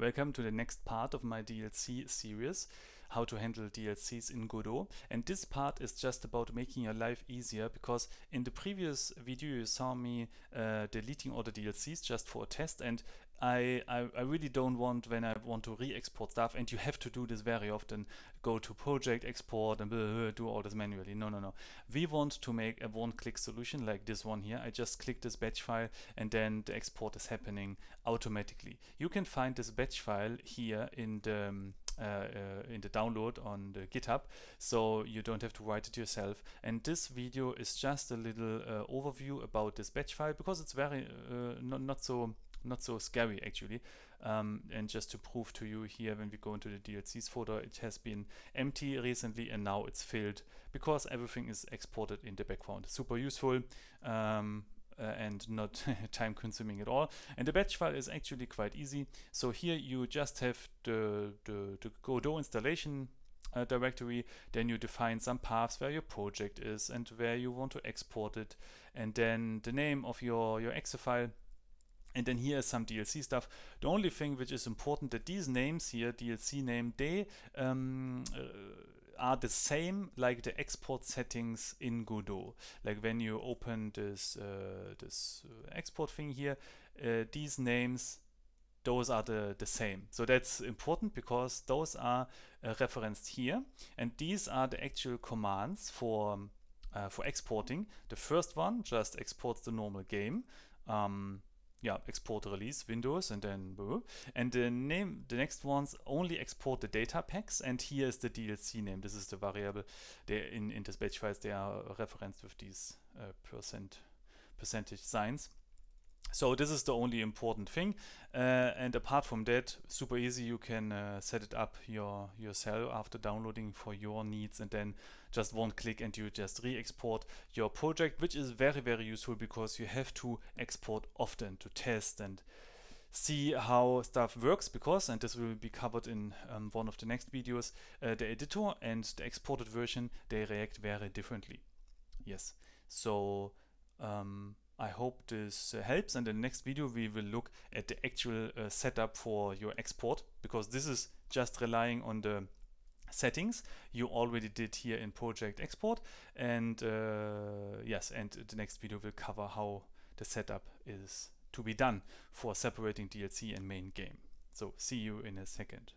Welcome to the next part of my DLC series, how to handle DLCs in Godot. And this part is just about making your life easier because in the previous video you saw me uh, deleting all the DLCs just for a test and I, I, I, really don't want when I want to re-export stuff and you have to do this very often go to project export and blah, blah, do all this manually. No no no. We want to make a one-click solution like this one here. I just click this batch file and then the export is happening automatically. You can find this batch file here in the um, uh, uh, in the download on the GitHub, so you don't have to write it yourself. And this video is just a little uh, overview about this batch file because it's very not, not so not so scary actually. Um, and just to prove to you here, when we go into the DLCs folder, it has been empty recently and now it's filled because everything is exported in the background. Super useful. Um, uh, and not time consuming at all. And the batch file is actually quite easy. So here you just have the, the, the Godot installation uh, directory, then you define some paths where your project is and where you want to export it, and then the name of your, your exe file and then here is some DLC stuff. The only thing which is important that these names here, DLC name, they um, uh, are the same like the export settings in Godot. Like when you open this uh, this uh, export thing here, uh, these names those are the, the same. So that's important because those are uh, referenced here. And these are the actual commands for, uh, for exporting. The first one just exports the normal game. Um, yeah, export release Windows and then and the name the next ones only export the data packs and here is the DLC name. This is the variable there in, in the batch files they are referenced with these uh, percent percentage signs. So this is the only important thing. Uh, and apart from that, super easy. You can uh, set it up your yourself after downloading for your needs, and then just one click and you just re-export your project, which is very very useful because you have to export often to test and see how stuff works because, and this will be covered in um, one of the next videos, uh, the editor and the exported version, they react very differently. Yes, so um, I hope this uh, helps and in the next video we will look at the actual uh, setup for your export because this is just relying on the settings you already did here in project export and uh, yes and the next video will cover how the setup is to be done for separating DLC and main game. So see you in a second.